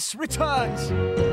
Returns!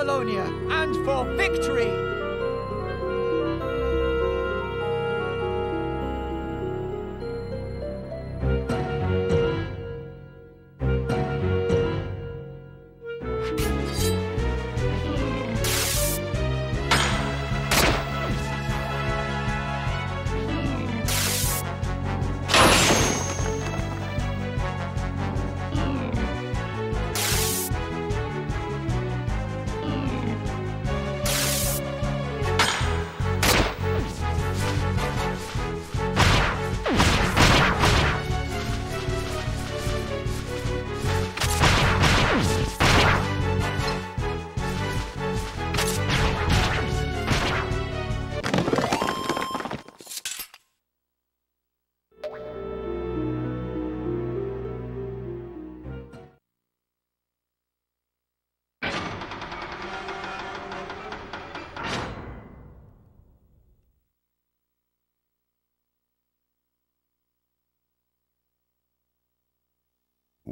For Avalonia and for victory!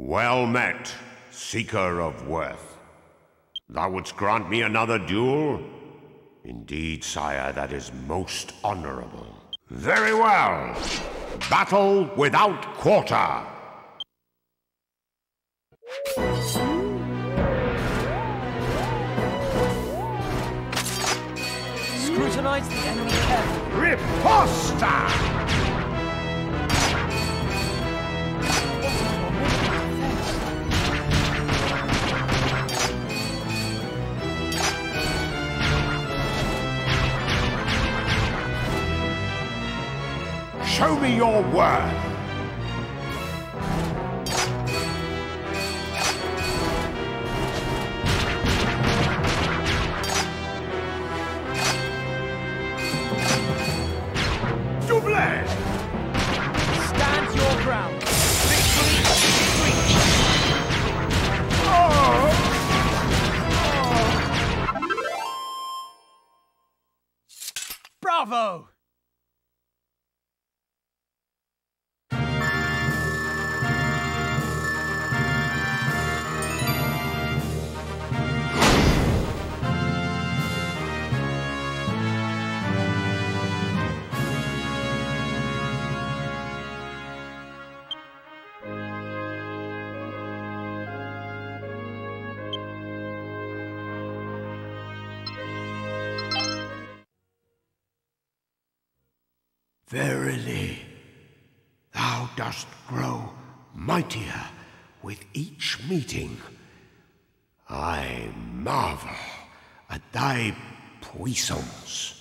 Well met, seeker of worth. Thou wouldst grant me another duel? Indeed, sire, that is most honorable. Very well. Battle without quarter. Scrutinize the enemy carefully. Riposta! Show me your worth. Double! Stand your ground. Victory is. Oh! Oh! Bravo! Verily, thou dost grow mightier with each meeting. I marvel at thy puissance.